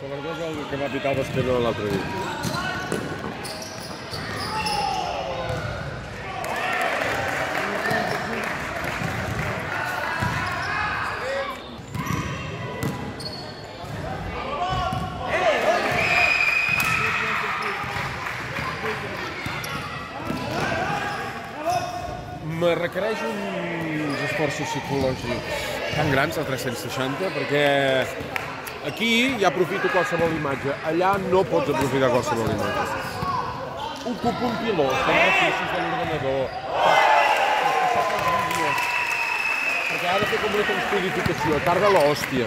Este no l'altre dia. me requereix uns esforços psicològics tan grans, el 360, perquè aquí ja aprofito qualsevol imatge, allà no pots aprofitar qualsevol imatge. Ocupo un piló, estem recursos de l'ordenador, perquè ha de fer com una transcodificació, tarda l'hòstia.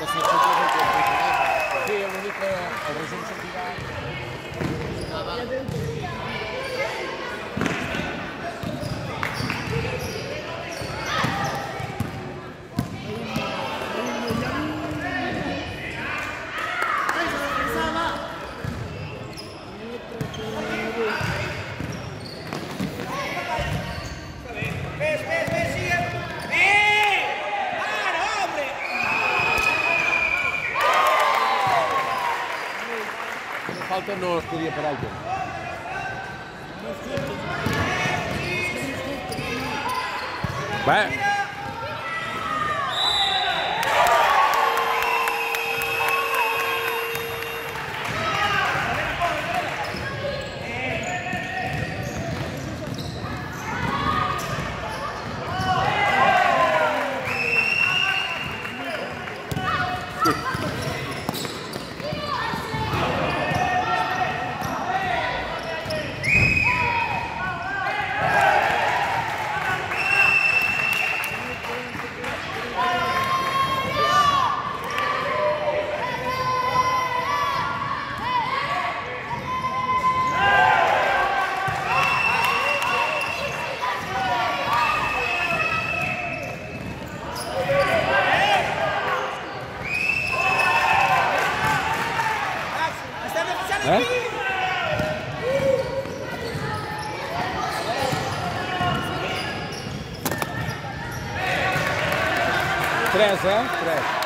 Vas que falta no es podia parar el temps. Bé, É? Três, é? Três.